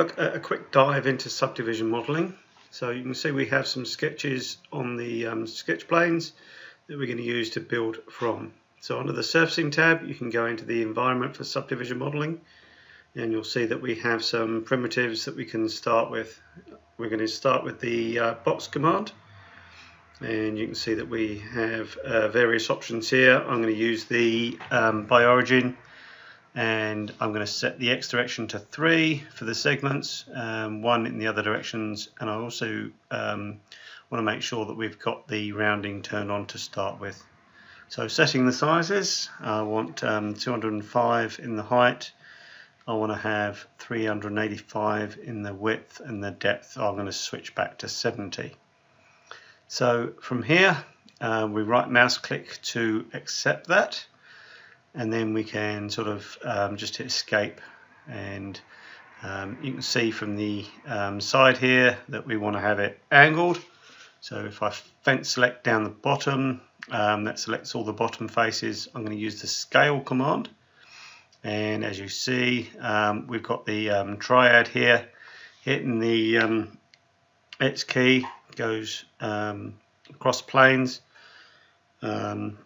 look at a quick dive into subdivision modelling. So you can see we have some sketches on the um, sketch planes that we're going to use to build from. So under the surfacing tab you can go into the environment for subdivision modelling and you'll see that we have some primitives that we can start with. We're going to start with the uh, box command and you can see that we have uh, various options here. I'm going to use the um, by origin and I'm going to set the X direction to 3 for the segments, um, 1 in the other directions and I also um, want to make sure that we've got the rounding turned on to start with. So setting the sizes, I want um, 205 in the height, I want to have 385 in the width and the depth I'm going to switch back to 70. So from here uh, we right mouse click to accept that and then we can sort of um, just hit escape. And um, you can see from the um, side here that we want to have it angled. So if I fence select down the bottom um, that selects all the bottom faces I'm going to use the scale command. And as you see um, we've got the um, triad here. Hitting the X key goes across planes. Um,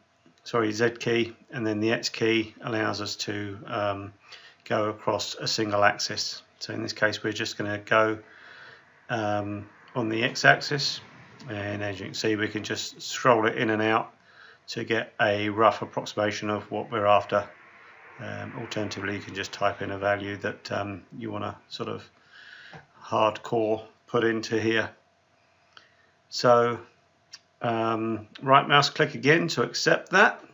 sorry Z key and then the X key allows us to um, go across a single axis. So in this case we're just going to go um, on the X axis and as you can see we can just scroll it in and out to get a rough approximation of what we're after. Um, alternatively you can just type in a value that um, you want to sort of hardcore put into here. So um, right mouse click again to accept that.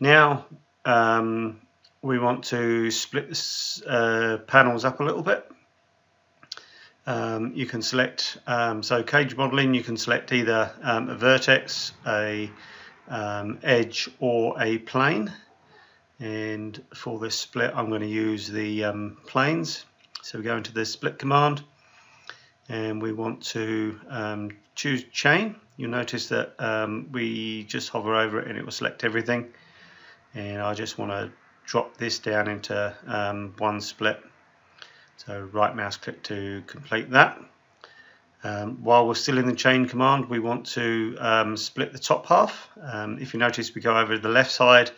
Now um, we want to split the uh, panels up a little bit. Um, you can select, um, so cage modeling, you can select either um, a vertex, a um, edge or a plane. And for this split, I'm going to use the planes. So we go into the split command and we want to choose chain you'll notice that um, we just hover over it and it will select everything. And I just want to drop this down into um, one split. So right mouse click to complete that. Um, while we're still in the chain command we want to um, split the top half. Um, if you notice we go over to the left side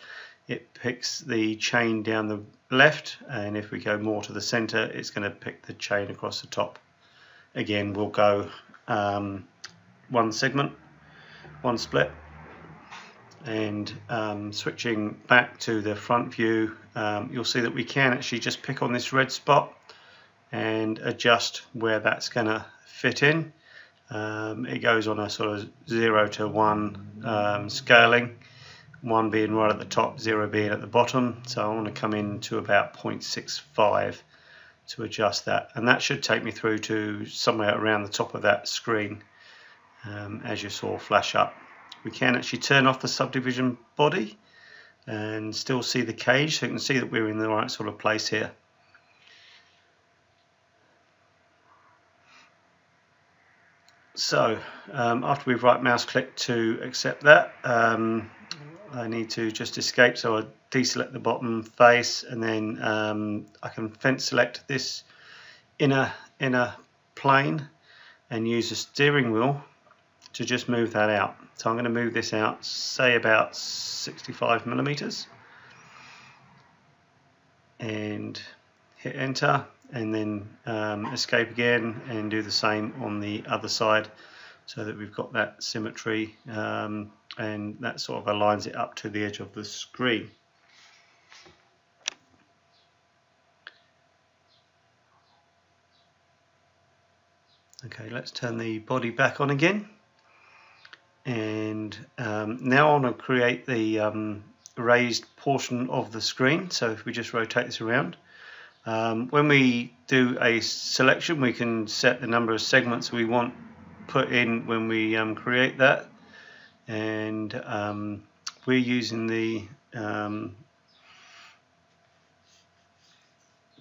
it picks the chain down the left. And if we go more to the center it's going to pick the chain across the top. Again we'll go um, one segment, one split and um, switching back to the front view um, you'll see that we can actually just pick on this red spot and adjust where that's going to fit in. Um, it goes on a sort of 0 to 1 um, scaling, 1 being right at the top, 0 being at the bottom. So I want to come in to about 0.65 to adjust that and that should take me through to somewhere around the top of that screen um, as you saw flash up. We can actually turn off the subdivision body and still see the cage so you can see that we're in the right sort of place here. So um, after we've right mouse clicked to accept that um, I need to just escape so I deselect the bottom face and then um, I can fence select this inner inner plane and use the steering wheel to just move that out so I'm going to move this out say about 65 millimeters and hit enter and then um, escape again and do the same on the other side so that we've got that symmetry um, and that sort of aligns it up to the edge of the screen. Okay, let's turn the body back on again. And um, now I want to create the um, raised portion of the screen. So if we just rotate this around, um, when we do a selection, we can set the number of segments we want put in when we um, create that. And um, we're using the um,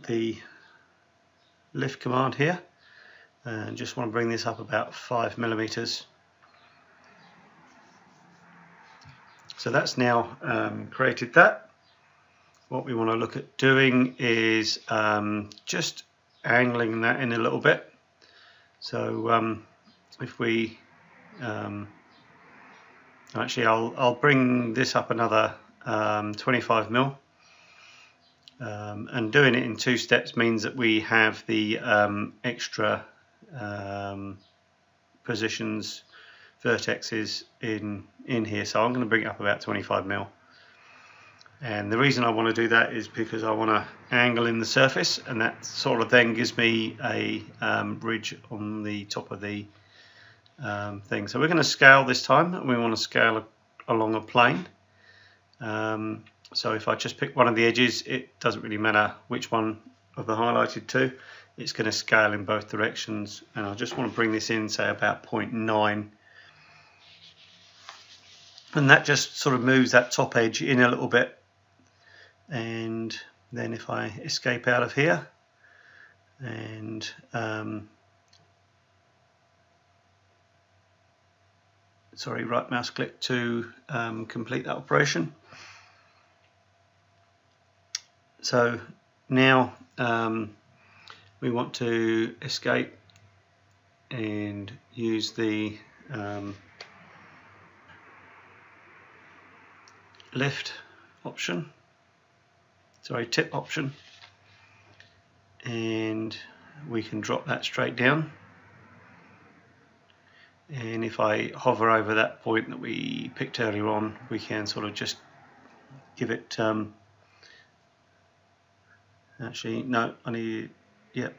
the lift command here. And just want to bring this up about five millimeters so that's now um, created that what we want to look at doing is um, just angling that in a little bit. So um, if we um, actually I'll, I'll bring this up another um, 25 mil um, and doing it in two steps means that we have the extra positions vertexes in in here. So I'm going to bring it up about 25 mil. And the reason I want to do that is because I want to angle in the surface and that sort of then gives me a um, ridge on the top of the um, thing. So we're going to scale this time and we want to scale along a plane. Um, so if I just pick one of the edges it doesn't really matter which one of the highlighted two. It's going to scale in both directions and I just want to bring this in say about 0.9 and that just sort of moves that top edge in a little bit. And then if I escape out of here and um, sorry right mouse click to um, complete that operation. So now um, we want to escape and use the lift option. Sorry tip option. And we can drop that straight down. And if I hover over that point that we picked earlier on we can sort of just give it um, actually no I need yep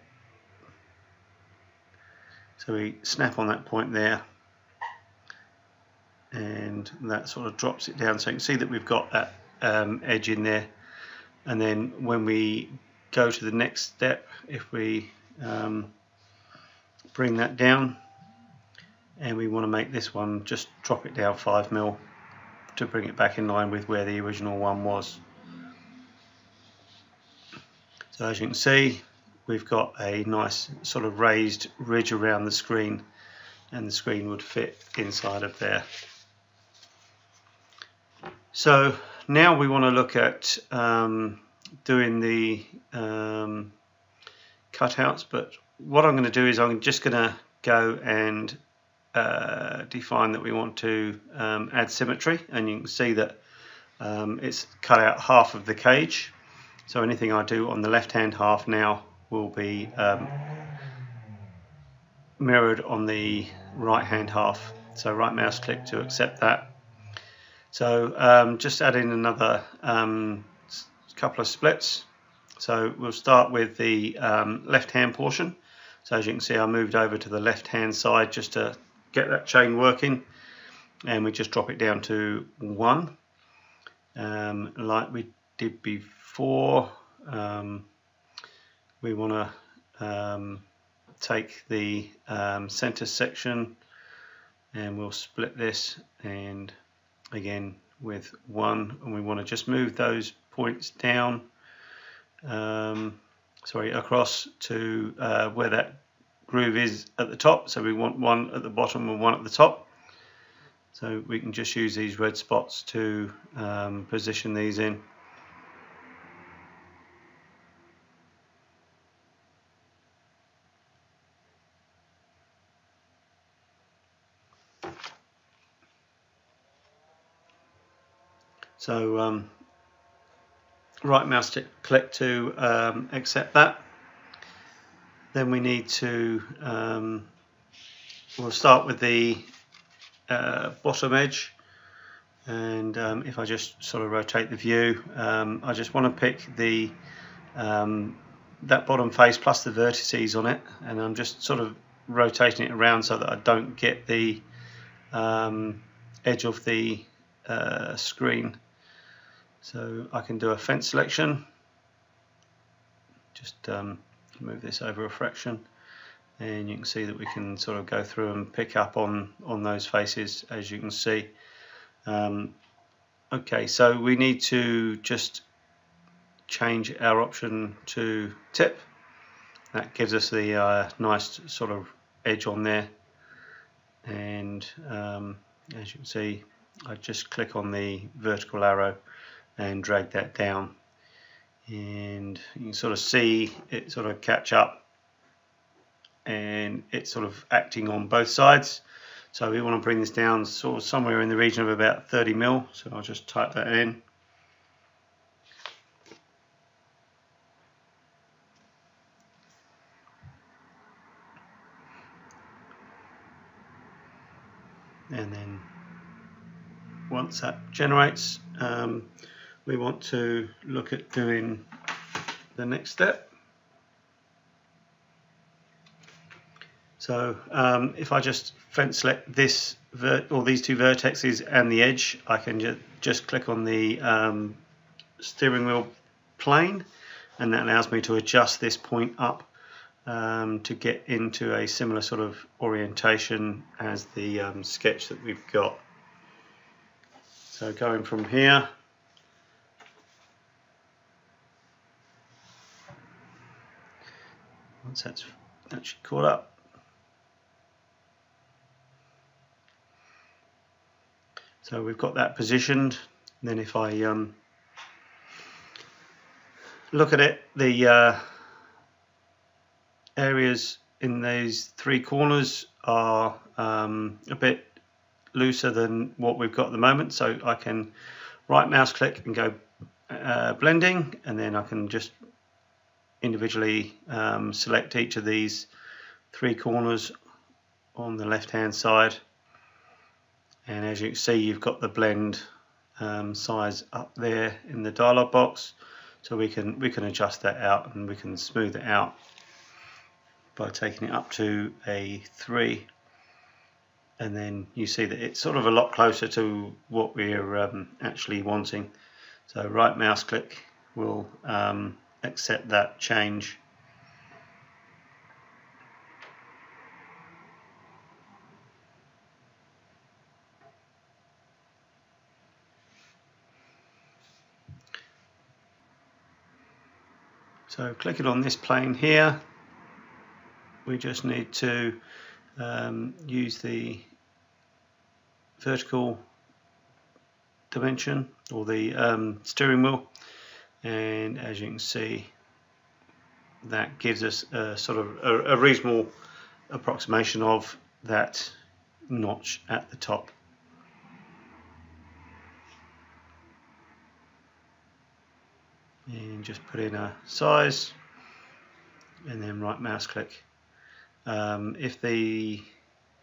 so we snap on that point there and that sort of drops it down. So you can see that we've got that um, edge in there. And then when we go to the next step if we um, bring that down and we want to make this one just drop it down 5 mil to bring it back in line with where the original one was. So as you can see we've got a nice sort of raised ridge around the screen and the screen would fit inside of there so now we want to look at um, doing the um, cutouts, but what I'm going to do is I'm just going to go and uh, define that we want to um, add symmetry, and you can see that um, it's cut out half of the cage. So anything I do on the left-hand half now will be um, mirrored on the right-hand half. So right mouse click to accept that so um, just add in another um, couple of splits. So we'll start with the um, left hand portion. So as you can see I moved over to the left hand side just to get that chain working and we just drop it down to one um, like we did before um, we want to um, take the center section and we'll split this and again with one and we want to just move those points down um, sorry across to uh, where that groove is at the top. So we want one at the bottom and one at the top. So we can just use these red spots to um, position these in So um, right mouse click to um, accept that. Then we need to, um, we'll start with the uh, bottom edge. And um, if I just sort of rotate the view, um, I just want to pick the um, that bottom face plus the vertices on it. And I'm just sort of rotating it around so that I don't get the edge of the uh, screen so I can do a fence selection, just um, move this over a fraction and you can see that we can sort of go through and pick up on, on those faces as you can see. Um, okay, so we need to just change our option to tip. That gives us the uh, nice sort of edge on there and um, as you can see I just click on the vertical arrow and drag that down and you can sort of see it sort of catch up and it's sort of acting on both sides. So we want to bring this down sort of somewhere in the region of about 30 mil. So I'll just type that in. And then once that generates, um, we want to look at doing the next step. So um, if I just fence select this or these two vertexes and the edge, I can ju just click on the um, steering wheel plane and that allows me to adjust this point up um, to get into a similar sort of orientation as the um, sketch that we've got. So going from here, once that's actually caught up, So we've got that positioned. And then if I um, look at it, the uh, areas in these three corners are um, a bit looser than what we've got at the moment. So I can right mouse click and go uh, blending and then I can just individually um, select each of these three corners on the left hand side. And as you can see you've got the blend um, size up there in the dialog box. So we can we can adjust that out and we can smooth it out by taking it up to a 3 and then you see that it's sort of a lot closer to what we're um, actually wanting. So right mouse click will um, accept that change. So click it on this plane here, we just need to um, use the vertical dimension or the um, steering wheel and as you can see that gives us a sort of a, a reasonable approximation of that notch at the top. and just put in a size and then right mouse click. Um, if the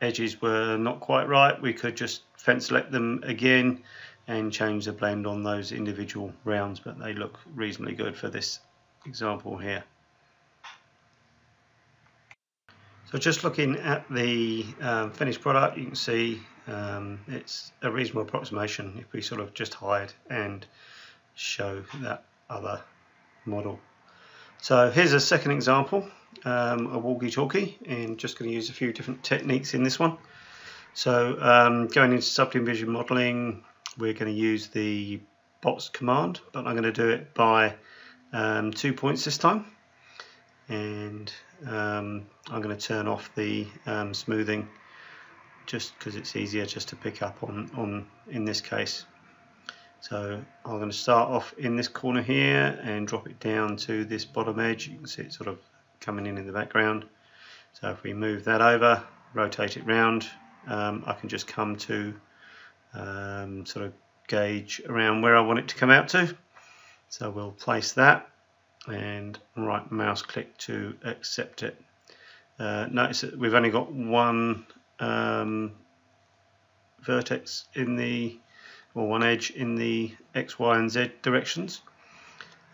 edges were not quite right we could just fence select them again and change the blend on those individual rounds but they look reasonably good for this example here. So just looking at the um, finished product you can see um, it's a reasonable approximation if we sort of just hide and show that other model. So here's a second example, um, a walkie-talkie, and just going to use a few different techniques in this one. So um, going into subdivision modeling, we're going to use the box command, but I'm going to do it by um, two points this time. And um, I'm going to turn off the um, smoothing just because it's easier just to pick up on, on in this case. So I'm going to start off in this corner here and drop it down to this bottom edge. You can see it sort of coming in in the background. So if we move that over, rotate it round, um, I can just come to um, sort of gauge around where I want it to come out to. So we'll place that and right mouse click to accept it. Uh, notice that we've only got one um, vertex in the or one edge in the X, Y and Z directions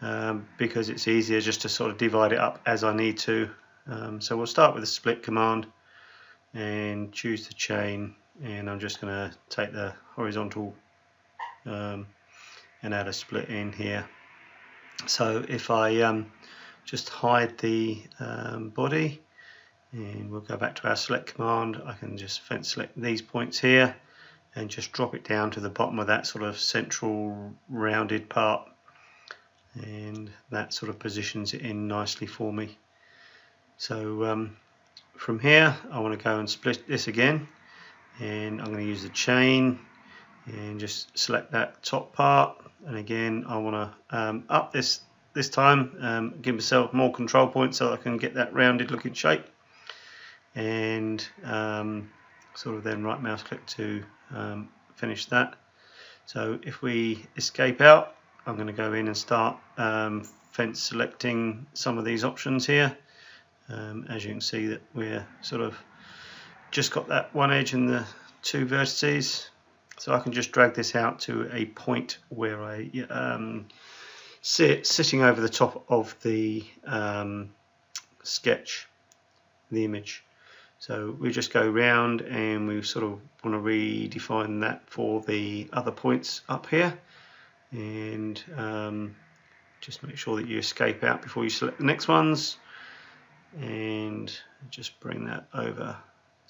um, because it's easier just to sort of divide it up as I need to. Um, so we'll start with the split command and choose the chain and I'm just going to take the horizontal um, and add a split in here. So if I um, just hide the um, body and we'll go back to our select command. I can just fence select these points here and just drop it down to the bottom of that sort of central rounded part. And that sort of positions it in nicely for me. So um, from here I want to go and split this again and I'm going to use the chain and just select that top part and again I want to um, up this this time um, give myself more control points so I can get that rounded looking shape and um, sort of then right mouse click to um, finish that. So if we escape out, I'm going to go in and start um, fence selecting some of these options here. Um, as you can see that we're sort of just got that one edge and the two vertices so I can just drag this out to a point where I um, sit sitting over the top of the um, sketch the image. So we just go round and we sort of want to redefine that for the other points up here. And um, just make sure that you escape out before you select the next ones. And just bring that over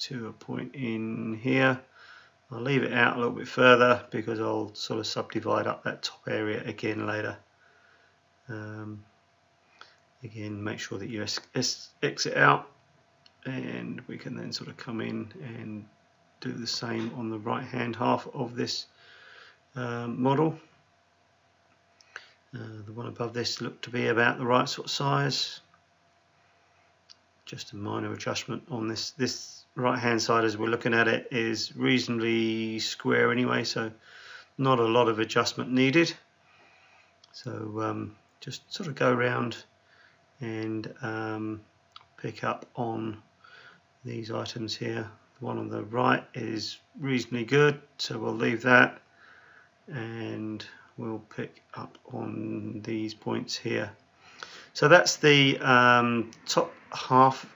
to a point in here. I'll leave it out a little bit further because I'll sort of subdivide up that top area again later. Um, again make sure that you exit out and we can then sort of come in and do the same on the right hand half of this um, model. Uh, the one above this looked to be about the right sort of size. Just a minor adjustment on this this right hand side as we're looking at it is reasonably square anyway so not a lot of adjustment needed. So um, just sort of go around and um, pick up on these items here. The one on the right is reasonably good so we'll leave that and we'll pick up on these points here. So that's the um, top half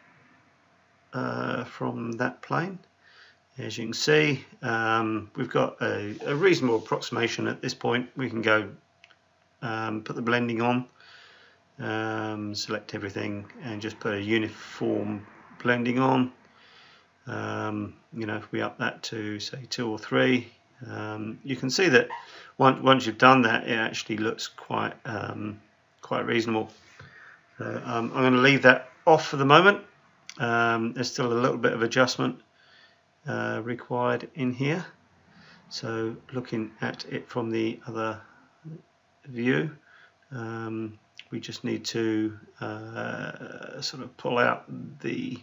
uh, from that plane. As you can see um, we've got a, a, reasonable approximation at this point. We can go um, put the blending on um, select everything and just put a uniform blending on. Um, you know if we up that to say two or three um, you can see that once, once you've done that it actually looks quite um, quite reasonable. So I'm going to leave that off for the moment um, there's still a little bit of adjustment uh, required in here. So looking at it from the other view um, we just need to uh, sort of pull out the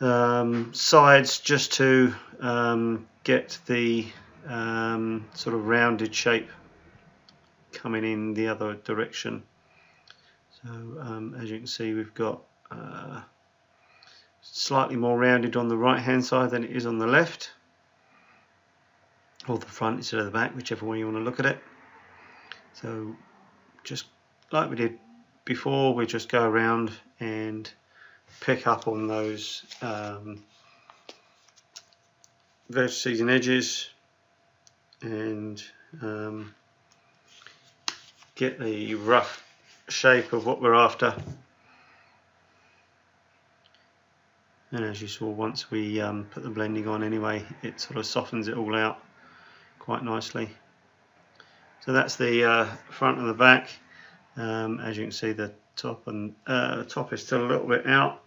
um, sides just to um, get the um, sort of rounded shape coming in the other direction. So um, as you can see we've got uh, slightly more rounded on the right hand side than it is on the left or the front instead of the back whichever way you want to look at it. So just like we did before we just go around and pick up on those um, vertices and edges and um, get the rough shape of what we're after and as you saw once we um, put the blending on anyway it sort of softens it all out quite nicely. So that's the uh, front and the back. Um, as you can see the top and uh, top is still a little bit out.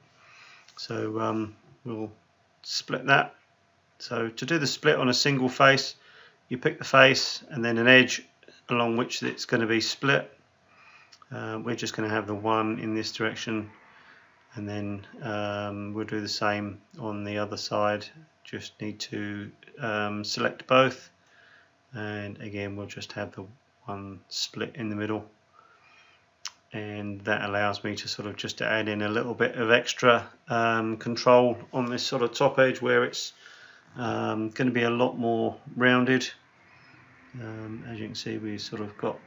So um, we'll split that. So to do the split on a single face you pick the face and then an edge along which it's going to be split. Uh, we're just going to have the one in this direction and then um, we'll do the same on the other side. Just need to um, select both. And again we'll just have the one split in the middle. And that allows me to sort of just add in a little bit of extra um, control on this sort of top edge where it's um, going to be a lot more rounded. Um, as you can see we sort of got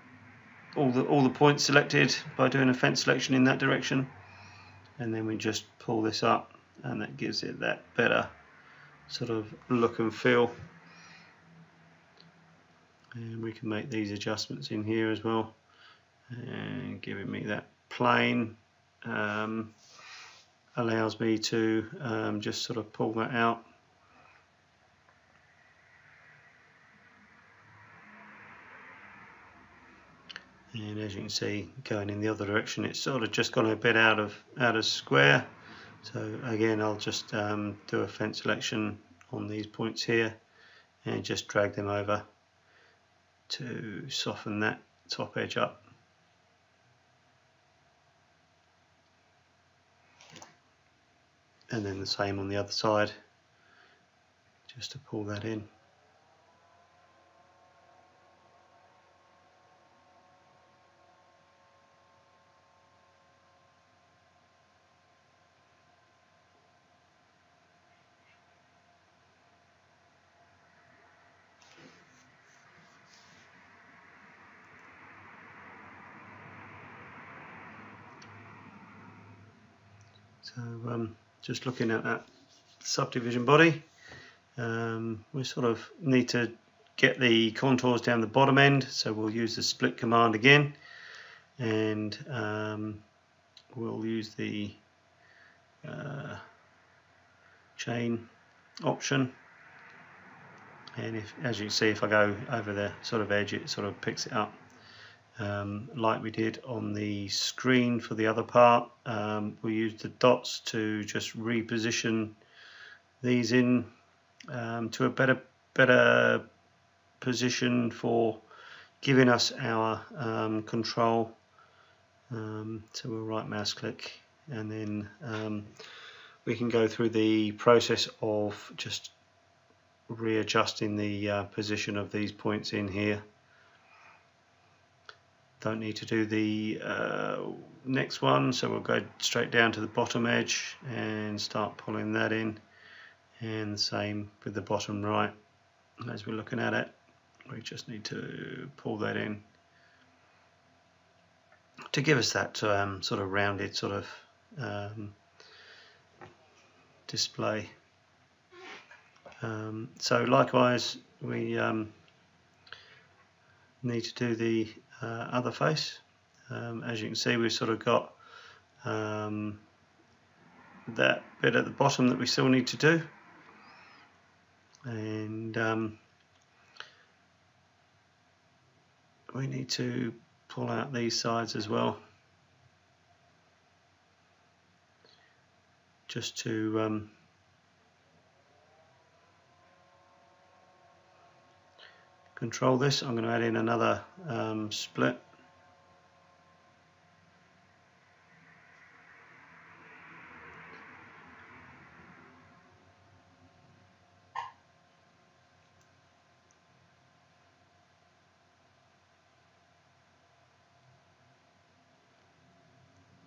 all the all the points selected by doing a fence selection in that direction and then we just pull this up and that gives it that better sort of look and feel. And we can make these adjustments in here as well and giving me that plane um, allows me to um, just sort of pull that out and as you can see going in the other direction it's sort of just gone a bit out of out of square. So again I'll just um, do a fence selection on these points here and just drag them over to soften that top edge up. And then the same on the other side just to pull that in So um, just looking at that subdivision body, um, we sort of need to get the contours down the bottom end, so we'll use the split command again, and um, we'll use the uh, chain option. And if, as you can see if I go over the sort of edge it sort of picks it up um, like we did on the screen for the other part. Um, we used the dots to just reposition these in um, to a better better position for giving us our um, control. Um, so we'll right mouse click and then um, we can go through the process of just readjusting the uh, position of these points in here don't need to do the uh, next one. So we'll go straight down to the bottom edge and start pulling that in. And the same with the bottom right. As we're looking at it we just need to pull that in. To give us that um, sort of rounded sort of um, display. Um, so likewise we um, need to do the uh, other face. Um, as you can see we've sort of got um, that bit at the bottom that we still need to do and um, we need to pull out these sides as well just to control this. I'm going to add in another um, split.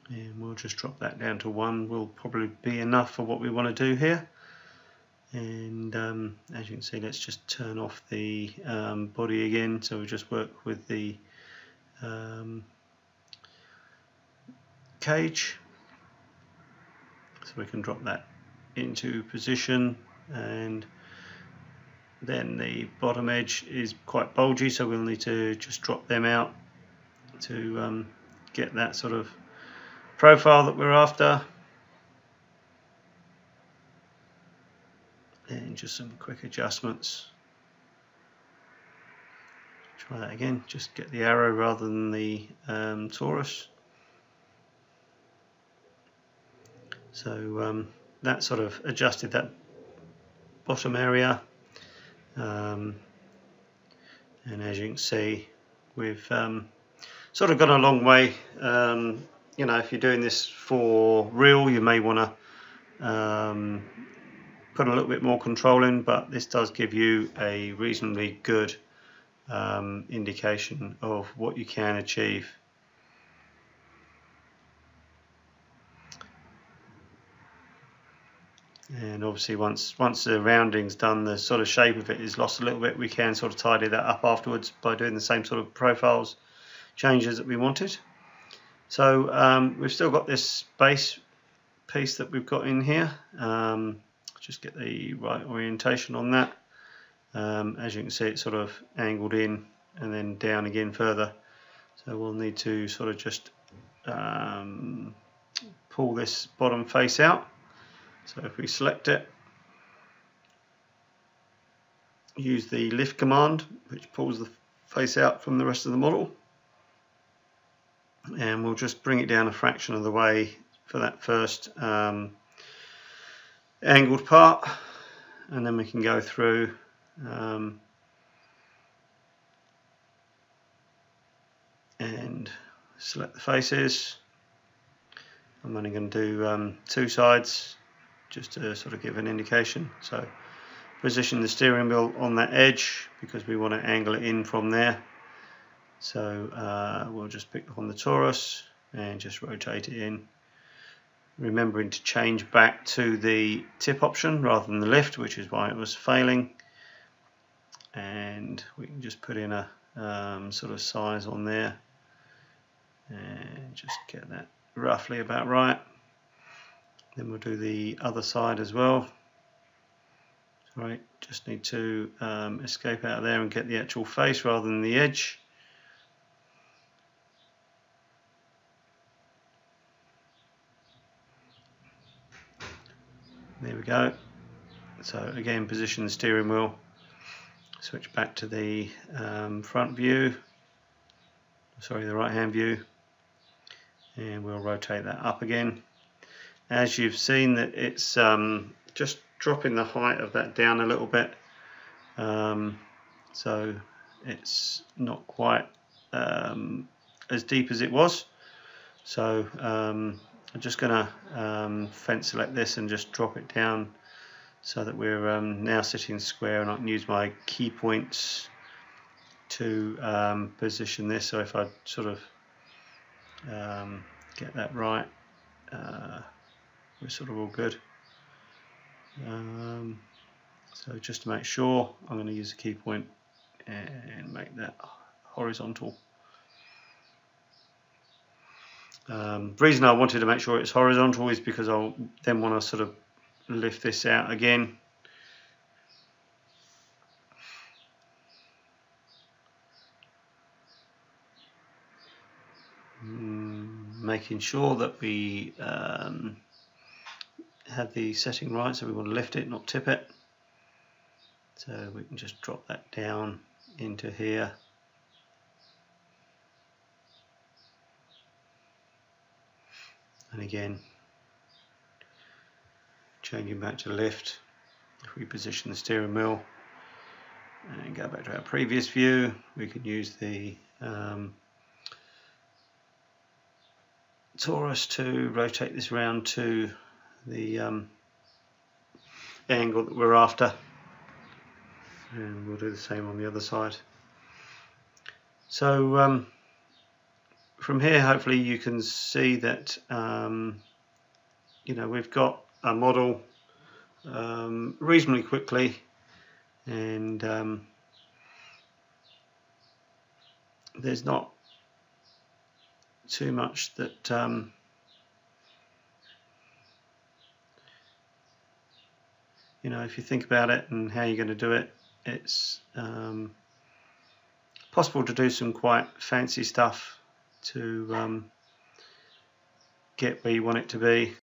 And we'll just drop that down to one will probably be enough for what we want to do here and um, as you can see let's just turn off the um, body again. So we just work with the um, cage. So we can drop that into position. And then the bottom edge is quite bulgy so we'll need to just drop them out to um, get that sort of profile that we're after and just some quick adjustments. Try that again. Just get the arrow rather than the um, torus. So um, that sort of adjusted that bottom area. Um, and as you can see we've um, sort of gone a long way. Um, you know if you're doing this for real you may want to um, put a little bit more control in, but this does give you a reasonably good um, indication of what you can achieve. And obviously once once the rounding's done, the sort of shape of it is lost a little bit, we can sort of tidy that up afterwards by doing the same sort of profiles changes that we wanted. So um, we've still got this base piece that we've got in here. Um, just get the right orientation on that. Um, as you can see it's sort of angled in and then down again further. So we'll need to sort of just um, pull this bottom face out. So if we select it use the lift command which pulls the face out from the rest of the model. And we'll just bring it down a fraction of the way for that first um, angled part and then we can go through um, and select the faces I'm only going to do um, two sides just to sort of give an indication. So position the steering wheel on that edge because we want to angle it in from there. So uh, we'll just pick on the torus and just rotate it in. Remembering to change back to the tip option rather than the lift, which is why it was failing. And we can just put in a um, sort of size on there and just get that roughly about right. Then we'll do the other side as well. Right, just need to um, escape out of there and get the actual face rather than the edge. There we go. So again, position the steering wheel. Switch back to the um, front view. Sorry, the right hand view. And we'll rotate that up again. As you've seen that it's um, just dropping the height of that down a little bit. Um, so it's not quite um, as deep as it was. So um, I'm just going to um, fence select this and just drop it down so that we're um, now sitting square and I can use my key points to um, position this. So if I sort of um, get that right uh, we're sort of all good. Um, so just to make sure I'm going to use a key point and make that horizontal um, the reason I wanted to make sure it's horizontal is because I'll then want to sort of lift this out again. Mm, making sure that we um, have the setting right, so we want to lift it, not tip it. So we can just drop that down into here. And again changing back to lift if we position the steering wheel and go back to our previous view we can use the um, torus to rotate this round to the um, angle that we're after. And we'll do the same on the other side. So um, from here hopefully you can see that um, you know we've got a model um, reasonably quickly and um, there's not too much that um, you know if you think about it and how you're going to do it it's um, possible to do some quite fancy stuff to um, get where you want it to be